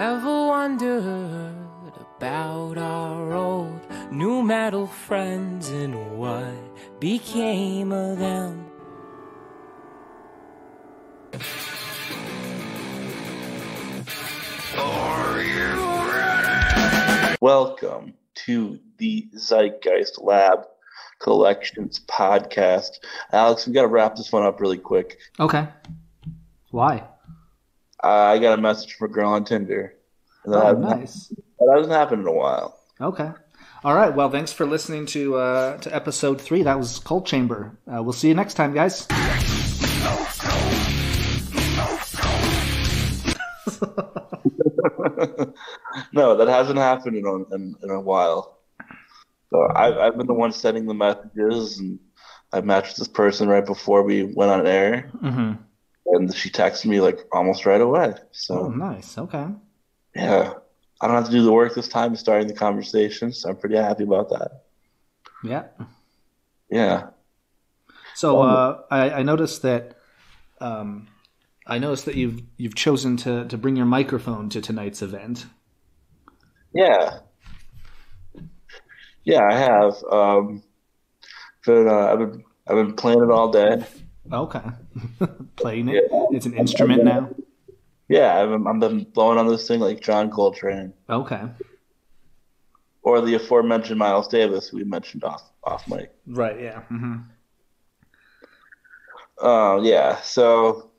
Ever wondered about our old nu metal friends and what became of them? Welcome to the Zeitgeist Lab Collections podcast. Alex, We've got to wrap this one up really quick. Okay. Why? Uh, I got a message from a girl on Tinder. That, Oh, nice. that hasn't happened in a while. Okay. All right. Well, thanks for listening to uh, to episode three. That was Coal Chamber. Uh, we'll see you next time, guys. no, that hasn't happened in a, in, in a while. So I've, I've been the one sending the messages, and I matched this person right before we went on air, Mm-hmm. And she texted me like almost right away. Oh, So nice. Okay. yeah, I don't have to do the work this time, starting the conversation. So I'm pretty happy about that. Yeah. Yeah. So uh, I, I noticed that um, I noticed that you've you've chosen to to bring your microphone to tonight's event. Yeah. Yeah, I have. Um, but uh, I've been I've been playing it all day. Okay. Playing it. It's an instrument now. Yeah, I've been, I've been blowing on this thing like John Coltrane Okay. or the aforementioned Miles Davis, we mentioned off off mic. Right. Yeah. Mm-hmm. Uh, yeah. So,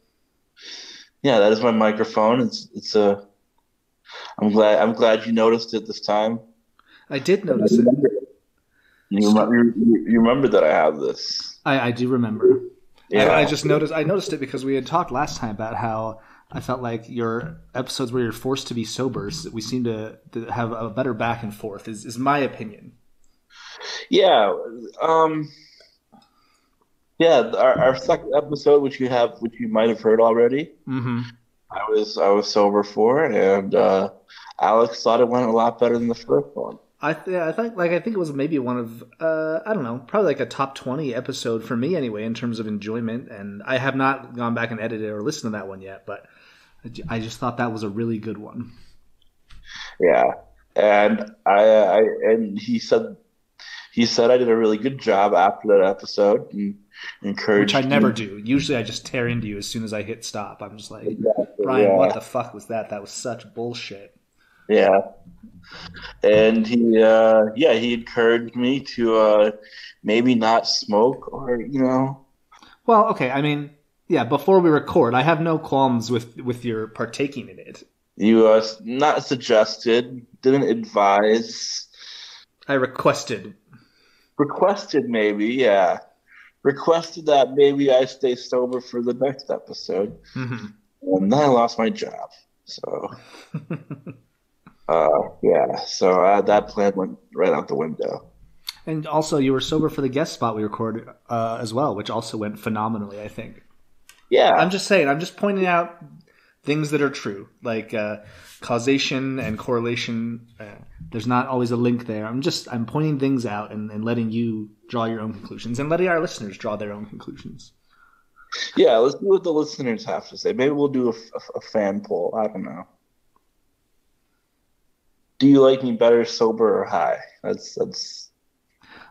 yeah, that is my microphone. It's it's a. I'm glad I'm glad you noticed it this time. I did notice it. You remember, you, you remember that I have this. I, I do remember. Yeah. I, I just noticed. I noticed it because we had talked last time about how I felt like your episodes where you're forced to be sober. s- We seem to, to have a better back and forth. Is is my opinion. Yeah. Um Yeah, our, our second episode, which you have which you might have heard already, Mm-hmm. I was I was sober for and uh Alex thought it went a lot better than the first one. I th- I think like I think it was maybe one of uh, I don't know probably like a top twenty episode for me anyway in terms of enjoyment. And I have not gone back and edited or listened to that one yet, but I just thought that was a really good one. Yeah. And I, I and he said he said I did a really good job after that episode and encouraged Which I never me- do. Usually I just tear into you as soon as I hit stop. I'm just like, Exactly, Ryan, yeah. what the fuck was that? That was such bullshit. Yeah. And he uh yeah, he encouraged me to uh maybe not smoke or you know Well, okay. I mean, yeah. Before we record, I have no qualms with with your partaking in it. you uh not suggested, didn't advise, I requested. requested maybe, yeah. Requested that maybe I stay sober for the next episode. hmm And then I lost my job. So uh yeah, so uh, that plan went right out the window. And also, you were sober for the guest spot we recorded uh, as well, which also went phenomenally. I think. Yeah. I'm just saying. I'm just pointing out things that are true, like uh, causation and correlation. Uh, there's not always a link there. I'm just I'm pointing things out and, and letting you draw your own conclusions and letting our listeners draw their own conclusions. Yeah, let's do what the listeners have to say. Maybe we'll do a, a- a fan poll. I don't know. Do you like me better sober or high? That's that's.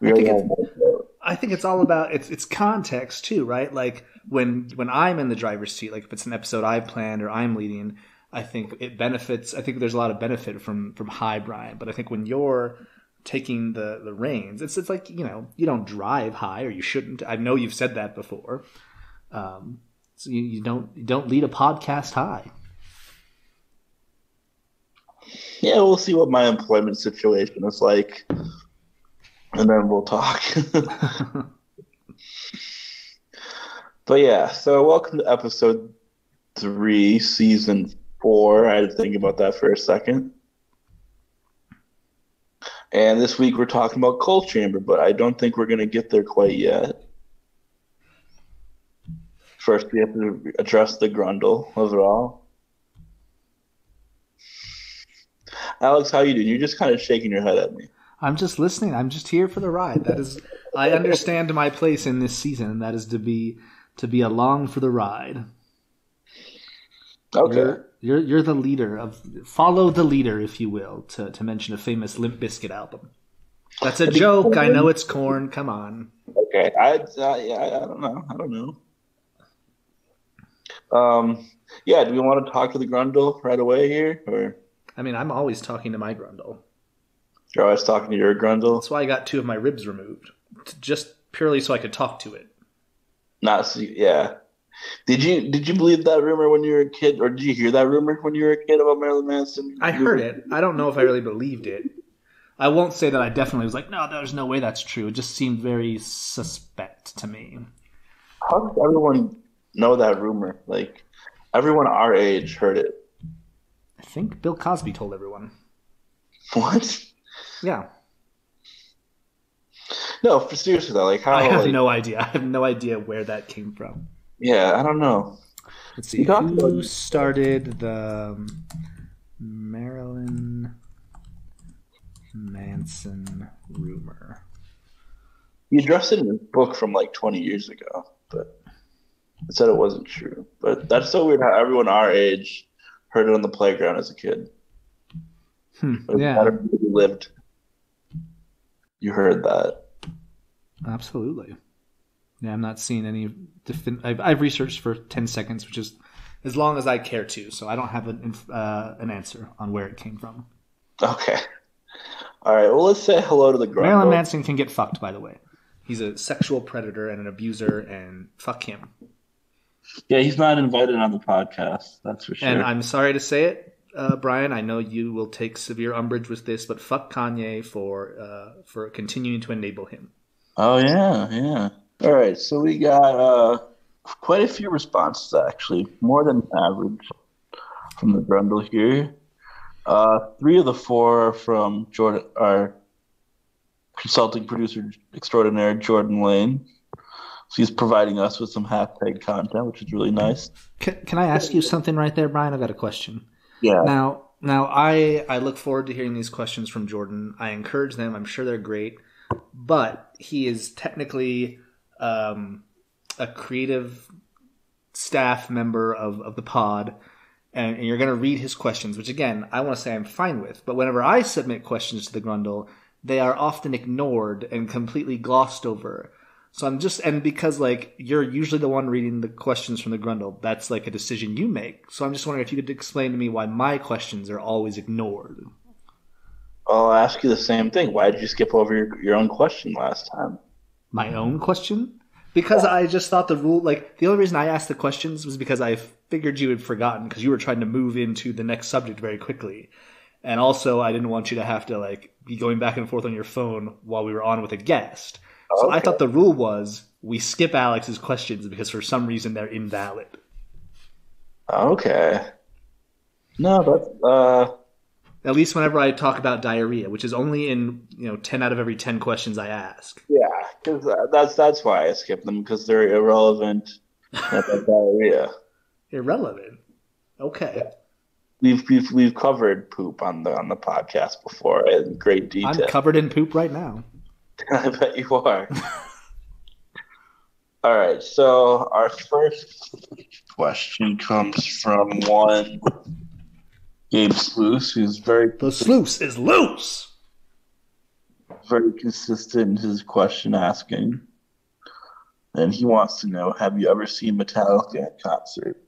I think all. I think it's all about it's it's context too, right? Like when when I'm in the driver's seat, like if it's an episode I've planned or I'm leading, I think it benefits. I think there's a lot of benefit from from high Brian, but I think when you're taking the the reins, it's it's like you know you don't drive high or you shouldn't. I know you've said that before. Um, so you, you don't you don't lead a podcast high. Yeah, we'll see what my employment situation is like, and then we'll talk. but yeah, so welcome to episode three, season four. I had to think about that for a second. And this week we're talking about Coal Chamber, but I don't think we're going to get there quite yet. First, we have to address the grundle of it all. Alex, how you doing? You're just kind of shaking your head at me. I'm just listening. I'm just here for the ride. That is, I understand my place in this season, and that is to be to be along for the ride. Okay. You're You're you're the leader of follow the leader, if you will, to to mention a famous Limp Bizkit album. That's a joke. I know it's Korn. Come on. Okay, I uh, yeah, I, I don't know. I don't know. Um, yeah. Do we want to talk to the Grundle right away here, or I mean, I'm always talking to my grundle. you're always talking to your Grundle? That's why I got two of my ribs removed, just purely so I could talk to it. Not see, yeah. Did you did you believe that rumor when you were a kid, or did you hear that rumor when you were a kid about Marilyn Manson? I heard it. I don't know if I really believed it. I won't say that I definitely was like, no, there's no way that's true. It just seemed very suspect to me. How does everyone know that rumor? Like everyone our age heard it. I think Bill Cosby told everyone. What? Yeah. No, for seriously though, like how? I have like- no idea. I have no idea where that came from. Yeah, I don't know. Let's see. Who started the um, Marilyn Manson rumor? He addressed it in his book from like 20 years ago, but it said it wasn't true. But that's so weird how everyone our age heard it on the playground as a kid. Hmm, yeah, matter you lived, you heard that. absolutely. Yeah, I'm not seeing any. Defin- I've, I've researched for 10 seconds, which is as long as I care to, so I don't have an, inf- uh, an answer on where it came from. Okay. All right. Well, let's say hello to the Grundle. Marilyn Manson can get fucked, by the way. He's a sexual predator and an abuser, and fuck him. Yeah, he's not invited on the podcast. That's for sure. And I'm sorry to say it, uh, Brian. I know you will take severe umbrage with this, but fuck Kanye for uh, for continuing to enable him. Oh yeah, yeah. All right, so we got uh, quite a few responses actually, more than average from the Grundle here. Uh, three of the four are from Jordan, our consulting producer extraordinaire, Jordan Lane. So he's providing us with some hashtag content, which is really nice. Can, can I ask you something right there, Brian? I've got a question. Yeah, Now, now I I look forward to hearing these questions from Jordan. I encourage them. I'm sure they're great, but he is technically um, a creative staff member of, of the pod, and, and you're going to read his questions, which again I want to say I'm fine with. But whenever I submit questions to the Grundle, they are often ignored and completely glossed over. So I'm just, and because like you're usually the one reading the questions from the Grundle, that's like a decision you make. So I'm just wondering if you could explain to me why my questions are always ignored. I'll ask you the same thing. Why did you skip over your, your own question last time? My own question? Because I just thought the rule, like the only reason I asked the questions was because I figured you had forgotten because you were trying to move into the next subject very quickly. And also, I didn't want you to have to like be going back and forth on your phone while we were on with a guest. So I thought the rule was we skip Alex's questions because for some reason they're invalid. Okay. No, that's uh, At least whenever I talk about diarrhea, which is only in you know ten out of every ten questions I ask. Yeah, because that's that's why I skip them because they're irrelevant. That diarrhea. Irrelevant. Okay, We've we've we've covered poop on the on the podcast before in great detail. I'm covered in poop right now. I bet you are. All right, so our first question comes from one Gabe Sluice, who's very The sluice is loose. very consistent in his question asking. And he wants to know, have you ever seen Metallica at concert?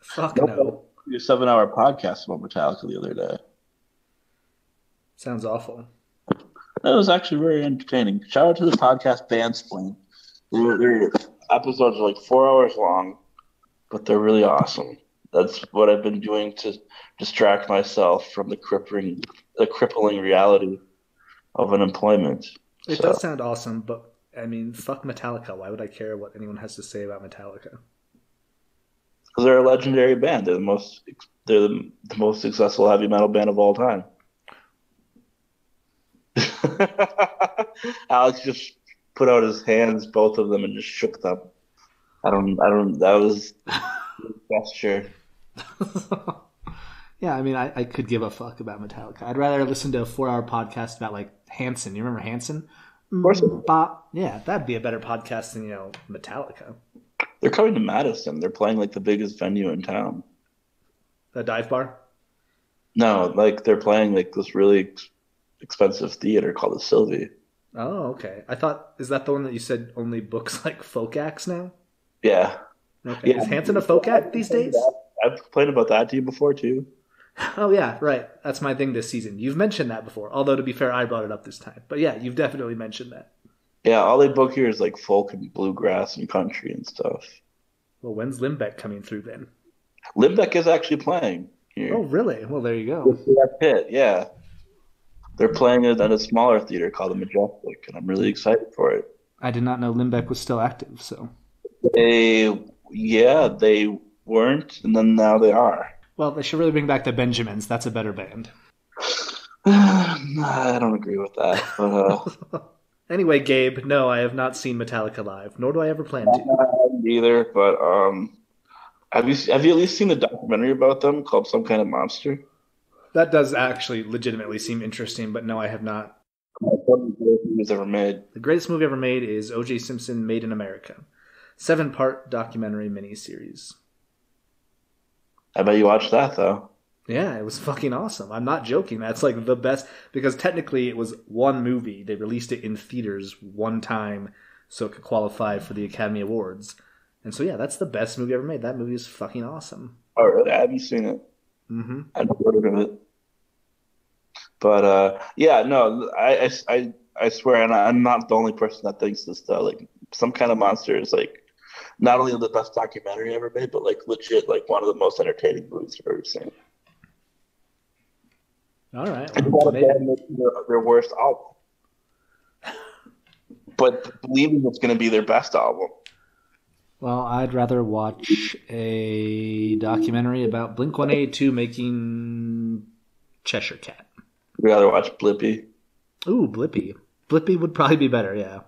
Fuck no. We did a seven hour podcast about Metallica the other day. Sounds awful. That was actually very entertaining. Shout out to the podcast Bandsplain. Their, their episodes are like four hours long, but they're really awesome. That's what I've been doing to distract myself from the crippling, the crippling reality of unemployment. It So- does sound awesome, but I mean, fuck Metallica. Why would I care what anyone has to say about Metallica? Because they're a legendary band. They're the most they're the, the most successful heavy metal band of all time. Alex just put out his hands, both of them, and just shook them. I don't. I don't. That was gesture. yeah, I mean, I, I could give a fuck about Metallica. I'd rather listen to a four-hour podcast about like Hanson. You remember Hanson? Of course, mm, Bop. Yeah, that'd be a better podcast than you know Metallica. they're coming to Madison. They're playing like the biggest venue in town. A dive bar? No, like they're playing like this really expensive theater called the Sylvee. Oh, okay. I thought is that the one that you said only books like folk acts now? Yeah, Okay. Yeah. Is Hanson a folk act these days? I've complained about that to you before too. Oh yeah, right. That's my thing this season. You've mentioned that before. Although to be fair, I brought it up this time. But yeah, you've definitely mentioned that. Yeah, all they book here is like folk and bluegrass and country and stuff. Well, when's Limbeck coming through then? Limbeck is actually playing here. Oh, really? Well, there you go. Brad Pitt, yeah. They're playing it at a smaller theater called the Majestic, and I'm really excited for it. I did not know Limbeck was still active, so. They, yeah, they weren't, and then now they are. Well, they should really bring back the Benjamins. That's a better band. I don't agree with that, but uh, Anyway, Gabe, no, I have not seen Metallica live, nor do I ever plan to. I either. But um, have you have you at least seen the documentary about them called Some Kind of Monster? That does actually legitimately seem interesting, but no, I have not. The greatest movies ever made. The greatest movie ever made is O.J. Simpson Made in America. Seven part documentary miniseries. I bet you watched that though. Yeah, it was fucking awesome. I'm not joking. That's like the best because technically it was one movie. They released it in theaters one time so it could qualify for the Academy Awards. And so yeah, that's the best movie ever made. That movie is fucking awesome. Oh, really? I haven't seen it. Hmm I never heard of it. But uh, yeah, no, I, I, I, I swear, and I'm not the only person that thinks this though. Like, some kind of monster is like not only the best documentary ever made, but like legit, like one of the most entertaining movies I've ever seen. All right. It's Well, not a maybe- their, their worst album, but believing it's going to be their best album. Well, I'd rather watch a documentary about Blink 182 making Cheshire Cat. We'd rather watch Blippi. Ooh, Blippi. Blippi would probably be better, yeah.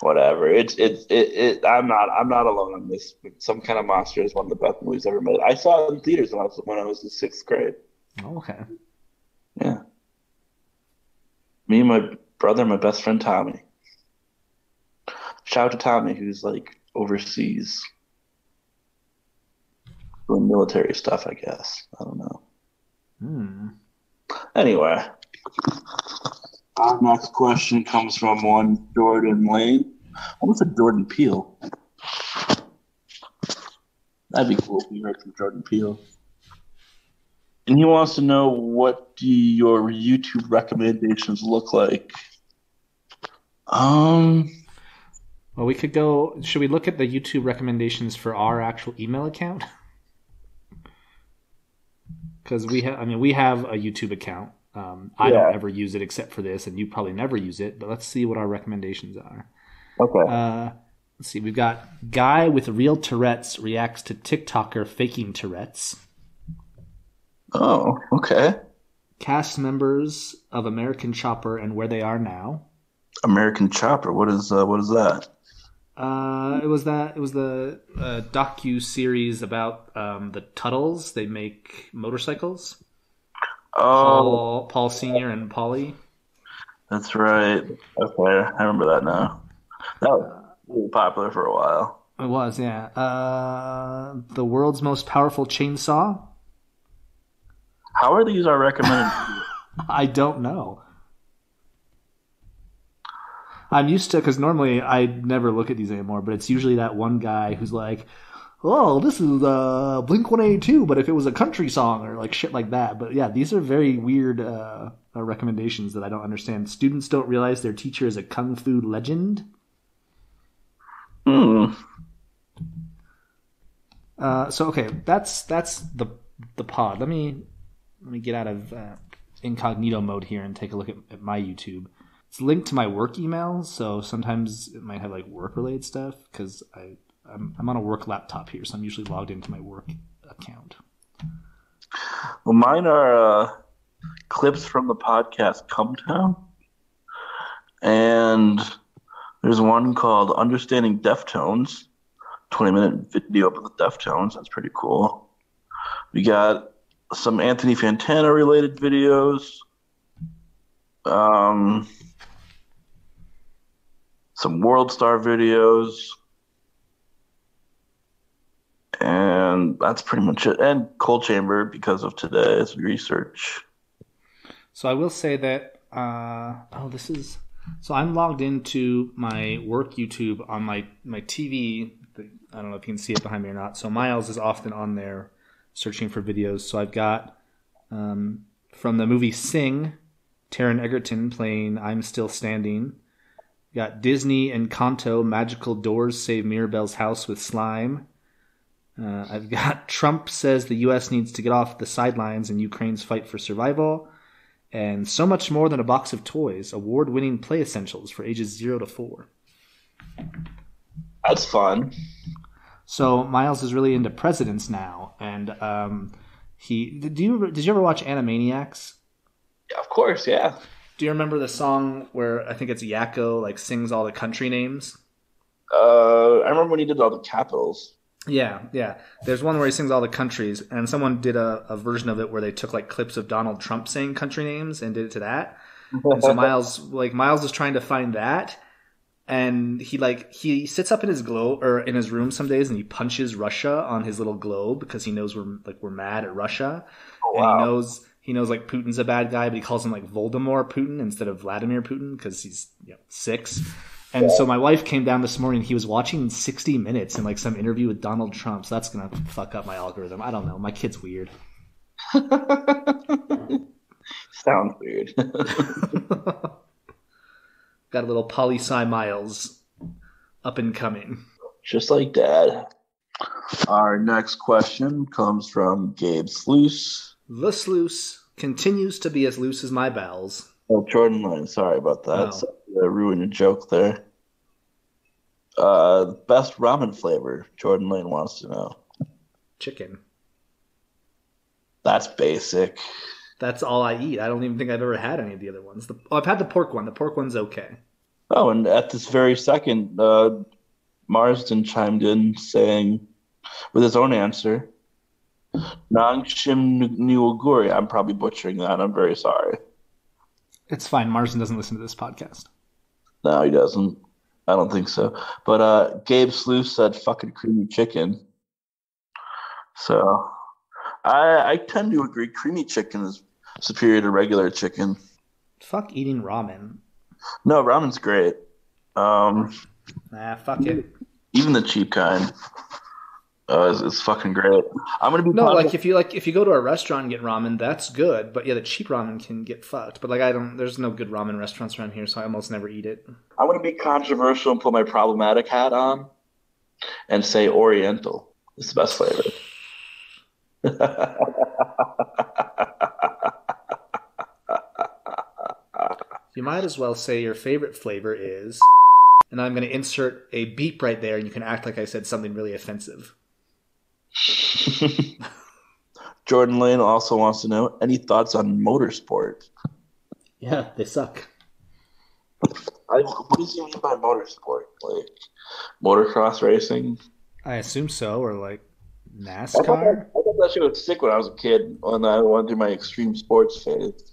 Whatever. It's it's it, it. I'm not I'm not alone on this. Some kind of monster is one of the best movies ever made. I saw it in theaters when I was when I was in sixth grade. Oh, okay. Yeah. Me and my brother, and my best friend Tommy. Shout out to Tommy, who's like overseas doing military stuff, I guess. I don't know. Hmm. Anyway, our next question comes from one Jordan Lane. Almost a Jordan Peele. That'd be cool if we heard from Jordan Peele. And he wants to know what do your YouTube recommendations look like? Um, Well, we could go. Should we look at the YouTube recommendations for our actual email account? Because we have, I mean, we have a YouTube account. Um, I Yeah. don't ever use it except for this, and you probably never use it. But let's see what our recommendations are. okay. Uh, let's see. We've got guy with real Tourette's reacts to TikToker faking Tourette's. oh, okay. Cast members of American Chopper and where they are now. American Chopper. What is uh, what is that? Uh, it was that it was the uh, docu series about um, the Teutuls. They make motorcycles. Oh, Paul, Paul Senior and Paulie. that's right. Okay, I remember that now. That was really popular for a while. It was, yeah. Uh, the world's most powerful chainsaw. How are these our recommended? I don't know. I'm used to because normally I never look at these anymore, but it's usually that one guy who's like, "Oh, this is uh, Blink 182," but if it was a country song or like shit like that. But yeah, these are very weird uh, uh, recommendations that I don't understand. Students don't realize their teacher is a kung fu legend. hmm. Uh, so okay, that's that's the the pod. Let me let me get out of uh, incognito mode here and take a look at, at my YouTube. It's linked to my work email, so sometimes it might have like work related stuff because I I'm, I'm on a work laptop here, so I'm usually logged into my work account. Well, mine are uh, clips from the podcast Come Town, and there's one called Understanding Deftones, 20 minute video of the Deftones. That's pretty cool. We got some Anthony Fantano related videos. Um, some World Star videos. And that's pretty much it. And Coal Chamber because of today's research. So I will say that. Uh, oh, this is. So I'm logged into my work YouTube on my my TV. I don't know if you can see it behind me or not. So Miles is often on there searching for videos. So I've got um, from the movie Sing, Taron Egerton playing "I'm Still Standing." Got Disney Encanto Magical Doors Save Mirabel's House with Slime. Uh, I've got Trump says the U.S. needs to get off the sidelines in Ukraine's fight for survival. And so much more than a box of toys, award winning play essentials for ages 0 to 4. That's fun. So Miles is really into presidents now. And um, he. Did you, did you ever watch Animaniacs? Of course, yeah. Do you remember the song where I think it's Yakko like sings all the country names? Uh, I remember when he did all the capitals. Yeah, yeah. There's one where he sings all the countries, and someone did a, a version of it where they took like clips of Donald Trump saying country names and did it to that. and so Miles, like Miles, is trying to find that, and he like he sits up in his globe or in his room some days and he punches Russia on his little globe because he knows we're like we're mad at Russia, Oh, and he knows he knows like Putin's a bad guy, but he calls him like Voldemort Putin instead of Vladimir Putin because he's you know, six. And so my wife came down this morning. He was watching 60 Minutes in like some interview with Donald Trump. So that's gonna fuck up my algorithm. I don't know. My kid's weird. Sounds weird. Got a little poli sci miles up and coming. Just like dad. Our next question comes from Gabe Sluice. The sluice continues to be as loose as my bowels. Oh, Jordan Lane. Sorry about that. Oh. Sorry to ruin your joke there. Uh, best ramen flavor. Jordan Lane wants to know. Chicken. That's basic. That's all I eat. I don't even think I've ever had any of the other ones. The, oh, I've had the pork one. The pork one's okay. Oh, and at this very second, uh, Marsden chimed in saying, with his own answer, Nongshim Neoguri. I'm probably butchering that. I'm very sorry. It's fine. Marsden doesn't listen to this podcast. No, he doesn't. I don't think so. But uh, Gabe Sluice said fucking creamy chicken. So I I tend to agree. Creamy chicken is superior to regular chicken. Fuck eating ramen. No, ramen's great. Um, Nah, fuck it. even the cheap kind uh, is, is fucking great. I'm gonna be No, positive- like if you like if you go to a restaurant and get ramen, that's good. But yeah, the cheap ramen can get fucked. But like I don't there's no good ramen restaurants around here, so I almost never eat it. I'm gonna be controversial and put my problematic hat on and say Oriental is the best flavor. You might as well say your favorite flavor is and I'm gonna insert a beep right there and you can act like I said something really offensive. Jordan Lane also wants to know any thoughts on motorsport. Yeah, they suck. I, what does he mean by motorsport? Like motocross racing? I assume so, or like NASCAR. I thought, NASCAR. that, I thought that shit was sick when I was a kid when I went through my extreme sports phase.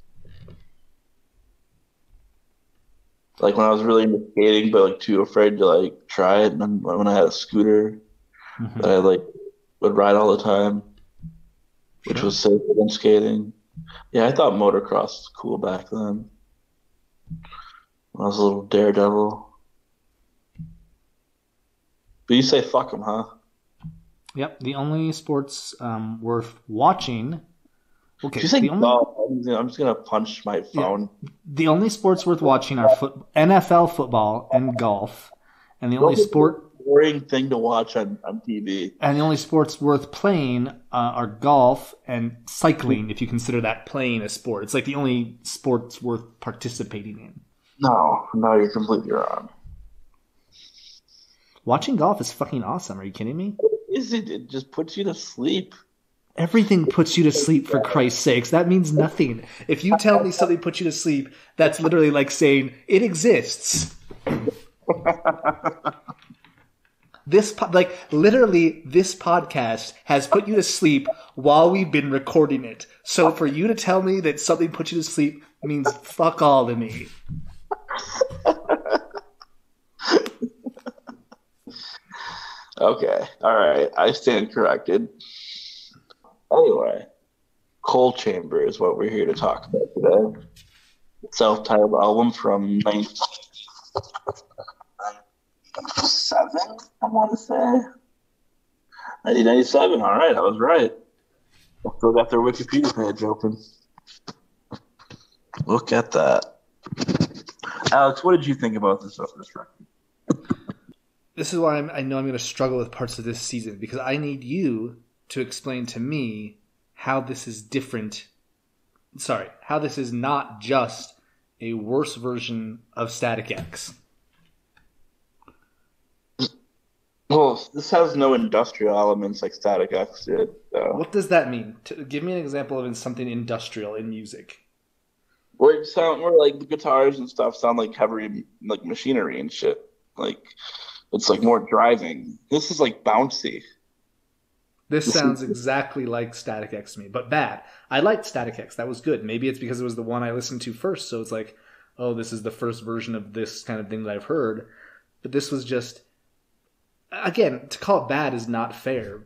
Like when I was really into skating, but like too afraid to like try it. And then when I had a scooter Mhm. that I like would ride all the time, which Sure. was safer than skating. Yeah, I thought motocross was cool back then. I was a little daredevil. But you say fuck them, huh? Yep, the only sports um, worth watching. Okay, Did you say the only, golf? I'm just- gonna punch my phone. the only sports worth watching are foot, NFL football and golf, and the only sport boring thing to watch on, on TV. and the only sports worth playing uh, are golf and cycling. If you consider that playing a sport, it's like the only sports worth participating in. No, no, you're completely wrong. Watching golf is fucking awesome. Are you kidding me? Is it? It just puts you to sleep. Everything puts you to sleep for Christ's sakes. That means nothing. If you tell me something puts you to sleep, that's literally like saying it exists. this po- like literally this podcast has put you to sleep while we've been recording it. So for you to tell me that something puts you to sleep means fuck all to me. Okay. All right. I stand corrected. Anyway, Coal Chamber is what we're here to talk about today. Self titled album from 1997, I want to say. 1997. All right. I was right. I still got their Wikipedia page open. Look at that. Alex, what did you think about this, this record? This is why I'm, I know I'm going to struggle with parts of this season because I need you to explain to me how this is different. Sorry, how this is not just a worse version of Static X. Well, this has no industrial elements like Static X did. So. What does that mean? To, give me an example of something industrial in music. Where it sound where like the guitars and stuff sound like heavy like machinery and shit. Like it's like more driving. This is like bouncy. This sounds exactly like Static X to me, but bad. I liked Static X. That was good. Maybe it's because it was the one I listened to first, so it's like, oh, this is the first version of this kind of thing that I've heard. But this was just again, to call it bad is not fair.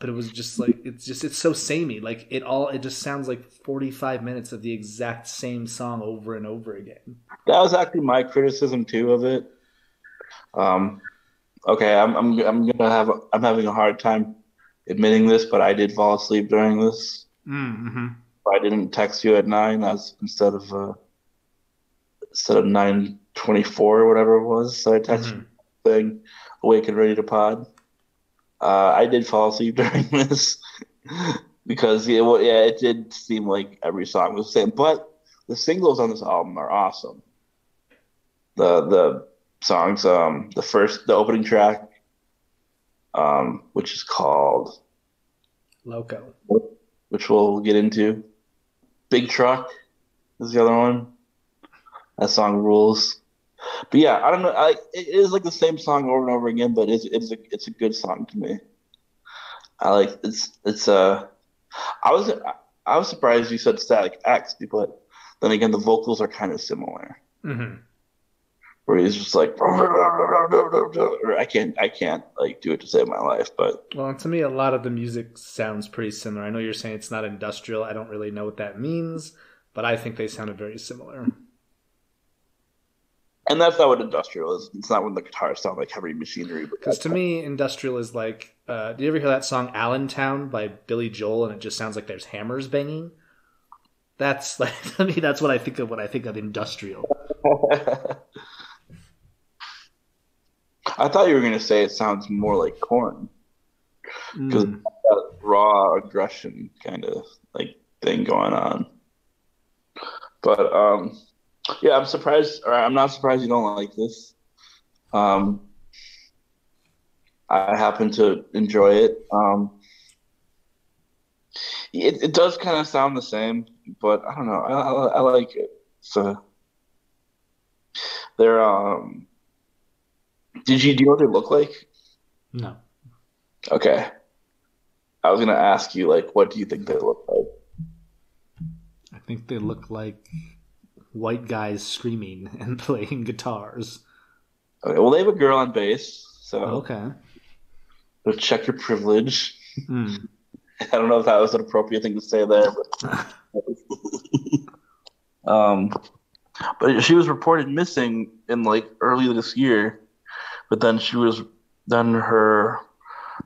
But it was just like it's just it's so samey. Like it all it just sounds like forty five minutes of the exact same song over and over again. That was actually my criticism too of it. Um, okay, I'm I'm I'm gonna have I'm having a hard time admitting this, but I did fall asleep during this. Mm-hmm. I didn't text you at nine as instead of uh, instead of nine twenty four or whatever it was. So I texted mm-hmm. thing awake and ready to pod. Uh, I did fall asleep during this because yeah, well, yeah, it did seem like every song was the same. But the singles on this album are awesome. The the songs, um, the first, the opening track, um, which is called Loco, which we'll get into. Big Truck is the other one. That song rules. But yeah, I don't know. I, it is like the same song over and over again, but it's it's a it's a good song to me. I like it's it's uh I was I was surprised you said Static X, but then again the vocals are kind of similar. Mm-hmm. Where he's just like I can't I can't like do it to save my life, but well to me a lot of the music sounds pretty similar. I know you're saying it's not industrial. I don't really know what that means, but I think they sounded very similar. And that's not what industrial is. It's not when the guitars sound like heavy machinery. Because to me, industrial is like. Uh, do you ever hear that song "Allentown" by Billy Joel, and it just sounds like there's hammers banging? That's like I mean, that's what I think of when I think of industrial. I thought you were going to say it sounds more like Korn because mm. that raw aggression kind of like thing going on. But um, yeah, I'm surprised, or I'm not surprised you don't like this. Um, I happen to enjoy it. Um, it, it does kind of sound the same, but I don't know. I, I, I like it. So they're um. Did you do you know what they look like? No. Okay. I was gonna ask you like, what do you think they look like? I think they look like white guys screaming and playing guitars. Okay, well, they have a girl on bass, so okay. So check your privilege. Mm. I don't know if that was an appropriate thing to say there, but um, but she was reported missing in like early this year, but then she was then her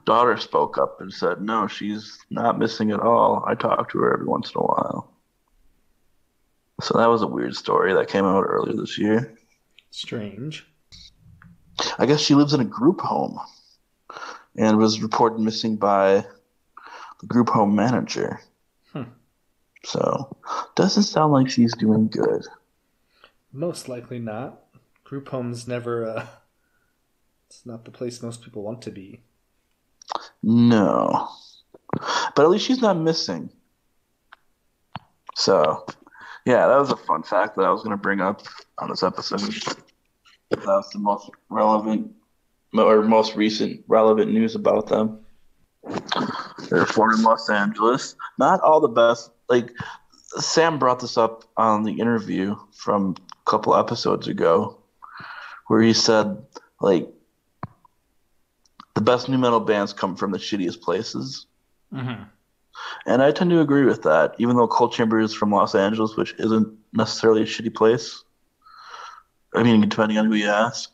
daughter spoke up and said, "No, she's not missing at all. I talk to her every once in a while." So that was a weird story that came out earlier this year. Strange. I guess she lives in a group home and was reported missing by the group home manager. Hmm. So, doesn't sound like she's doing good. Most likely not. Group homes never. Uh, it's not the place most people want to be. No, but at least she's not missing. So, yeah, that was a fun fact that I was going to bring up on this episode. That was the most relevant or most recent relevant news about them. They're in Los Angeles. Not all the best. Like Sam brought this up on the interview from a couple episodes ago, where he said like the best nu metal bands come from the shittiest places. Mm-hmm. And I tend to agree with that, even though Coal Chamber is from Los Angeles, which isn't necessarily a shitty place. I mean, depending on who you ask.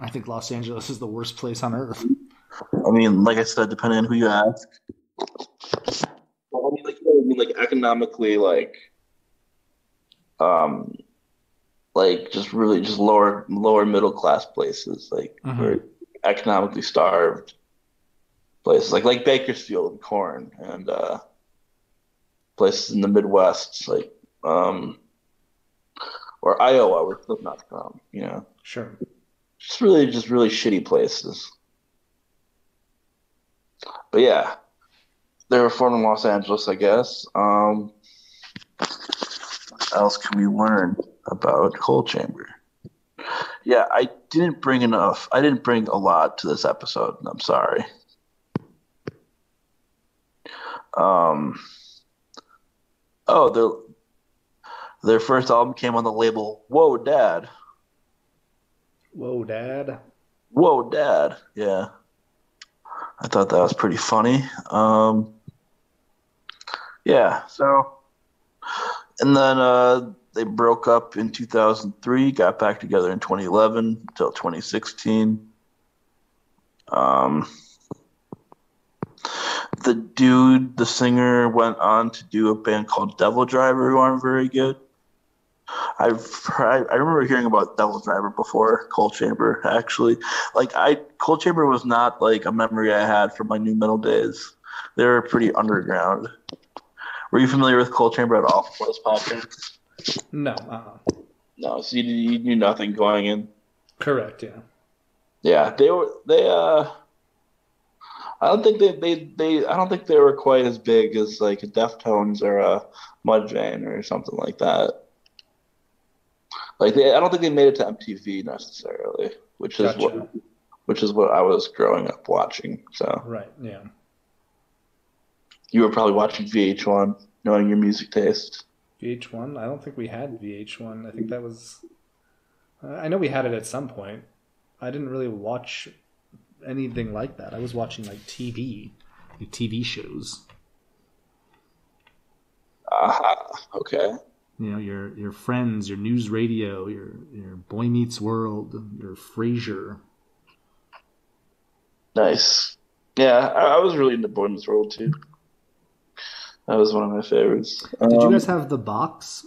I think Los Angeles is the worst place on earth. I mean, like I said, depending on who you ask. Well, I mean, like, I mean, like economically, like, um, like just really just lower lower middle class places, like Mhm. very economically starved places, like like Bakersfield and Korn, and uh, places in the Midwest, like um, or Iowa, where Slipknot's from. You know, Sure. just really just really shitty places. But yeah, they were formed in Los Angeles, I guess. Um, what else can we learn about Coal Chamber? Yeah, I didn't bring enough. I didn't bring a lot to this episode. I'm sorry. Um. Oh, their their first album came on the label Whoa Dad. Whoa, Dad. Whoa, Dad. Yeah. I thought that was pretty funny. Um, yeah, so. And then uh, they broke up in 2003, got back together in 2011 until 2016. Um, the dude, the singer, went on to do a band called Devil Driver, who aren't very good. I've I, I remember hearing about Devil Driver before Coal Chamber. Actually, like I Coal Chamber was not like a memory I had from my nu metal days. They were pretty underground. Were you familiar with Coal Chamber at all before this podcast? No. Uh-uh. No, so you, you knew nothing going in. Correct. Yeah. Yeah, they were they uh I don't think they, they, they I don't think they were quite as big as like a Deftones or a Mudvayne or something like that. Like they I don't think they made it to MTV necessarily, which is what which is what I was growing up watching. So Right. Yeah. you were probably watching VH1, knowing your music taste. VH1. I don't think we had VH1. I think that was. uh, I know we had it at some point. I didn't really watch anything like that. I was watching like TV, like TV shows. Aha, okay. You know, your your Friends, your News Radio, your your Boy Meets World, your Frasier. Nice. Yeah, I, I was really into Boy Meets World too. That was one of my favorites. Did you Um, guys have the box?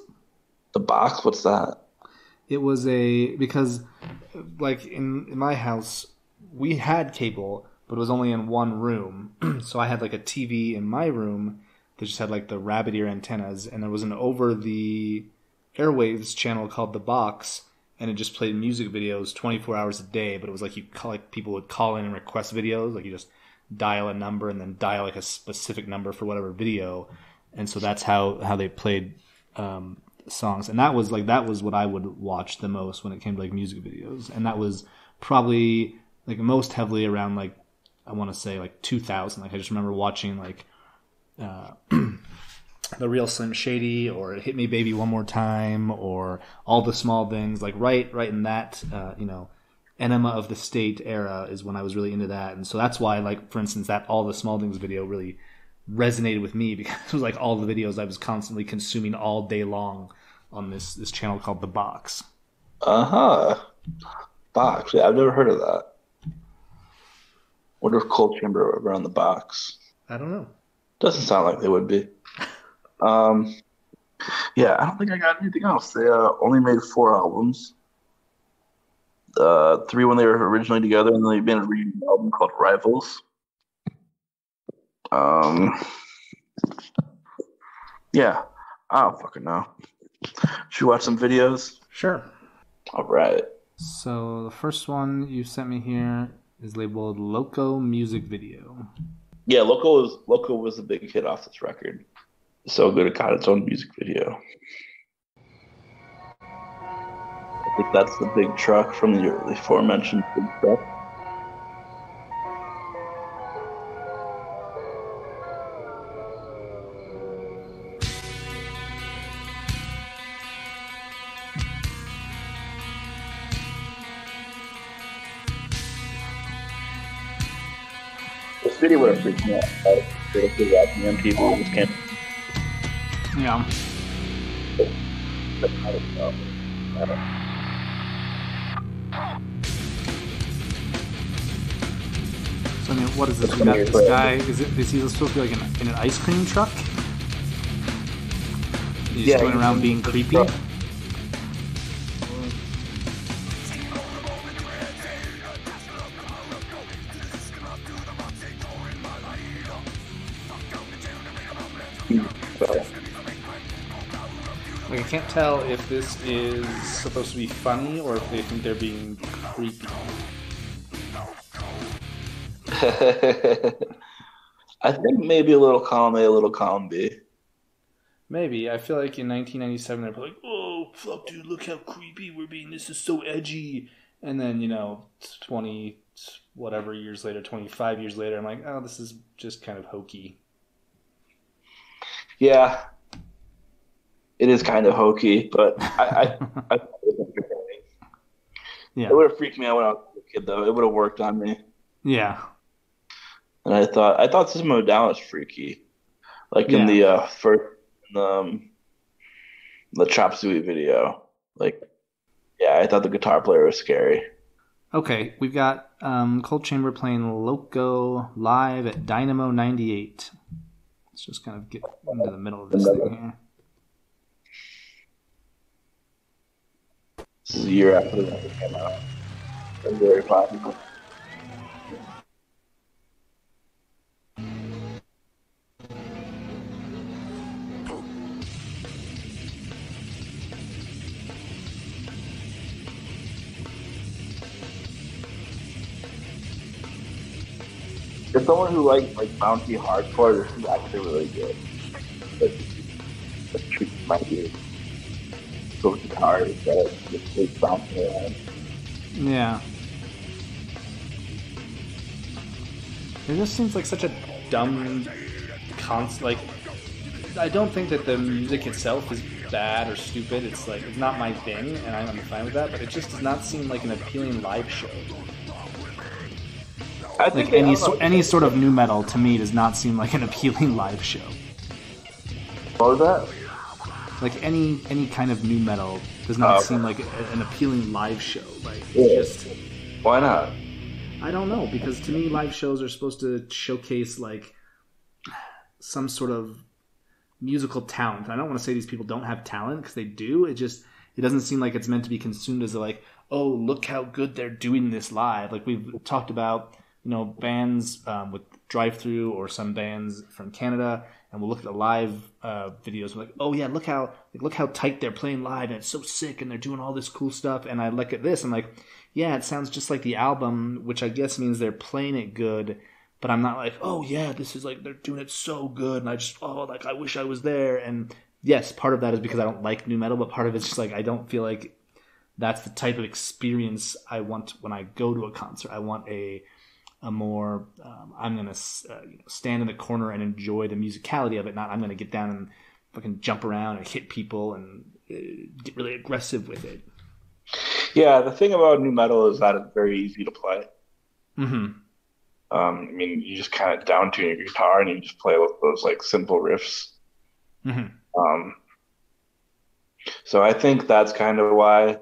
the box? What's that? It was a because like in, in my house we had cable, but it was only in one room. so I had like a TV in my room that just had like the rabbit ear antennas, and there was an over the airwaves channel called the box, and it just played music videos 24 hours a day. But it was like you call, like people would call in and request videos, like you just dial a number and then dial like a specific number for whatever video, and so that's how how they played um, songs, and that was like that was what I would watch the most when it came to like music videos, and that was probably like most heavily around like I want to say like 2000. Like I just remember watching like uh, the real Slim Shady or Hit Me Baby One More Time or all the small things. Like right right in that uh, you know enema of the state era is when I was really into that, and so that's why like for instance that all the small things video really resonated with me because it was like all the videos I was constantly consuming all day long on this this channel called The Box. Uh huh. Box. Yeah, I've never heard of that. Wonder if Coal Chamber were around the box. I don't know. Doesn't sound like they would be. Um, yeah, I don't think I got anything else. They uh, only made four albums. Uh, three when they were originally together, and then they made a reunion album called Rivals. Um, yeah, I don't fucking know. Should we watch some videos? Sure. All right. So the first one you sent me here is labeled Loco Music Video. Yeah, Loco was Loco was a big hit off this record. So good it got its own music video. I think that's the big truck from the aforementioned big truck. Video would have freaked me out. Like, if you're watching MTV, it just can't. Yeah. I don't know. I don't know. So I mean, what is this? Got this guy. Is it? Is he supposed to be like in, in an ice cream truck? He's Yeah, going around being creepy. truck. Tell if this is supposed to be funny or if they think they're being creepy. I think maybe a little column A, a little column B. Maybe I feel like in 1997 they're like, "Oh fuck, dude, look how creepy we're being. This is so edgy." And then you know, 20 whatever years later, 25 years later, I'm like, "Oh, this is just kind of hokey." Yeah, it is kind of hokey, but I, I, I it was entertaining. Yeah, It would have freaked me out when I was a kid, though. It would have worked on me. yeah, And I thought, I thought of Down was freaky, like in Yeah. the uh, first, um, the Chop Suey video. Like, yeah, I thought the guitar player was scary. Okay, we've got um, Coal Chamber playing Loco live at Dynamo 98. Let's just kind of get into the middle of this thing here. This is a year after the record came out. It was very popular. For someone who likes like bounty hardcore, this is actually really good. But the truth might be so guitars that just keep bouncing around. Yeah. It just seems like such a dumb concept. Like, I don't think that the music itself is bad or stupid. It's like it's not my thing, and I'm fine with that. But it just does not seem like an appealing live show. I think Like any so, any sort of nu metal to me does not seem like an appealing live show. What was that? Like any any kind of nu metal does not Oh. seem like a, an appealing live show. Like Yeah. it's just Why not? I don't know because to me live shows are supposed to showcase like some sort of musical talent. I don't want to say these people don't have talent because they do. It just it doesn't seem like it's meant to be consumed as a, like, oh, look how good they're doing this live. Like we've talked about, you know, bands um, with drive through or some bands from Canada, and we'll look at the live uh, videos. We're like, oh yeah, look how like look how tight they're playing live, and it's so sick, and they're doing all this cool stuff. And I look at this, I'm like, yeah, it sounds just like the album, which I guess means they're playing it good. But I'm not like, oh yeah, this is like they're doing it so good, and I just oh like I wish I was there. And yes, part of that is because I don't like nu metal, but part of it's just like I don't feel like that's the type of experience I want when I go to a concert. I want a a more um, I'm gonna uh, you know, stand in the corner and enjoy the musicality of it. Not I'm gonna get down and fucking jump around and hit people and uh, get really aggressive with it. Yeah, the thing about nu metal is that it's very easy to play. Mm-hmm. Um, I mean, you just kind of down tune your guitar and you just play with those like simple riffs. Mm-hmm. Um, so I think that's kind of why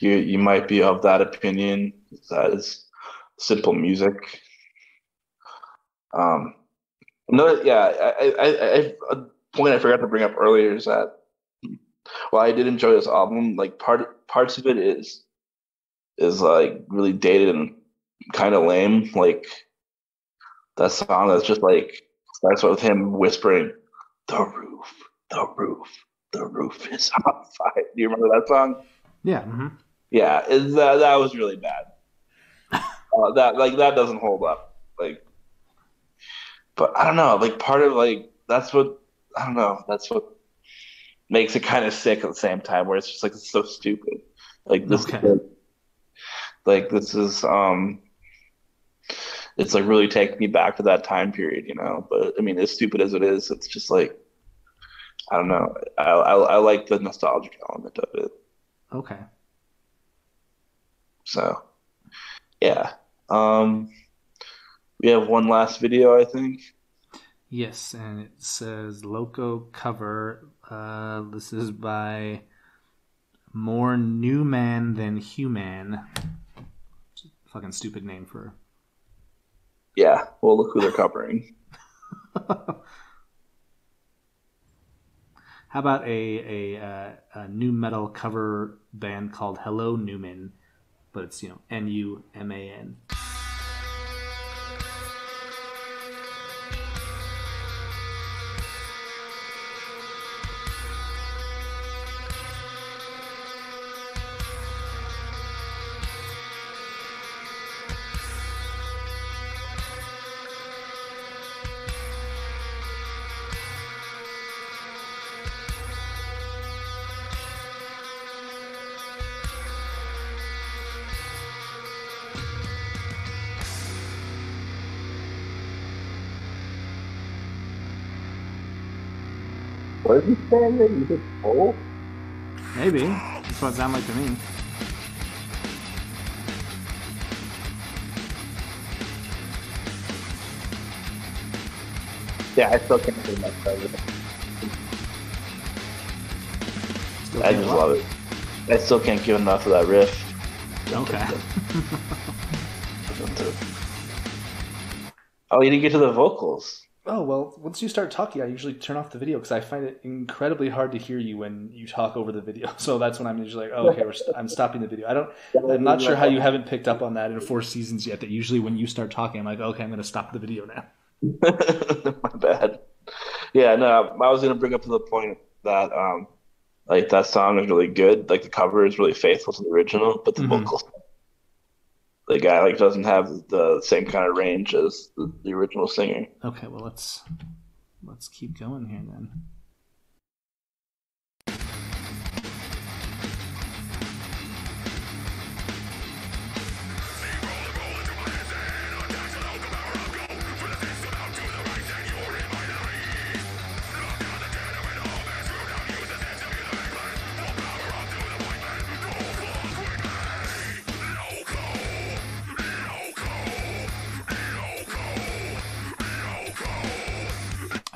you you might be of that opinion. That is simple music. Um, no, yeah, I, I, I, a point I forgot to bring up earlier is that while I did enjoy this album, like part parts of it is is like really dated and kind of lame. Like that song that's just like starts with him whispering, "The roof, the roof, the roof is on fire." Do you remember that song? Yeah. Mm-hmm. Yeah, is that that was really bad. Uh, that like that doesn't hold up. Like, but I don't know. Like part of like that's what I don't know. That's what makes it kind of sick at the same time. Where it's just like it's so stupid. Like this, Okay. is, like this is um, it's like really taking me back to that time period, you know. But I mean, as stupid as it is, it's just like I don't know. I I, I like the nostalgic element of it. Okay. So, yeah. Um, We have one last video, I think. Yes, and it says Loco cover. Uh, this is by More Newman Than Human. Fucking stupid name for. Yeah, well, look who they're covering. How about a a, uh, a nu metal cover band called Hello Newman, but it's you know N U M A N. Did? You said Cole? Maybe that's what it sounded like to me. Yeah, I still can't get enough of it. I just love it. I still can't get enough of that riff. Okay. Oh, you didn't get to the vocals. Oh well, once you start talking, I usually turn off the video because I find it incredibly hard to hear you when you talk over the video. So that's when I'm usually like, oh, okay, I'm stopping the video. I don't. I'm not sure how you haven't picked up on that in four seasons yet. That usually when you start talking, I'm like, okay, I'm going to stop the video now. My bad. Yeah, no, I was gonna bring up to the point that um, like that song is really good. Like the cover is really faithful to the original, but the Mhm. vocals, the guy like doesn't have the same kind of range as the, the original singer. Okay, well let's let's keep going here then.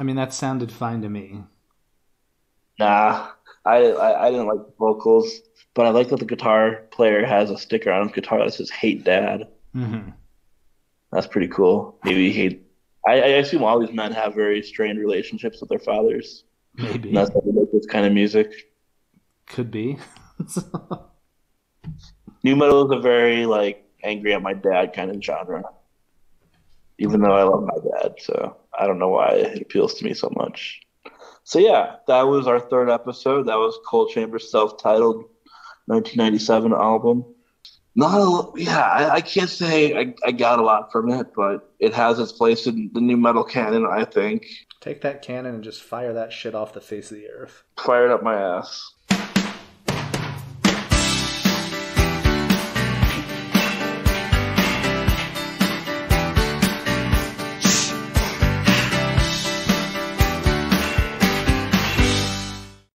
I mean, that sounded fine to me. Nah, I, I I didn't like the vocals, but I like that the guitar player has a sticker on his guitar that says "Hate Dad." hmm That's pretty cool. Maybe he. I, I assume all these men have very strained relationships with their fathers, Maybe and that's why they make this kind of music. could be. Nu metal is a very like angry at my dad kind of genre. Even though I love my dad, so I don't know why it appeals to me so much. So yeah, that was our third episode. That was Coal Chamber's self-titled 1997 album. Not a, yeah, I, I can't say I, I got a lot from it, but it has its place in the nu metal canon. I think Take that cannon and just fire that shit off the face of the earth. fired up my ass.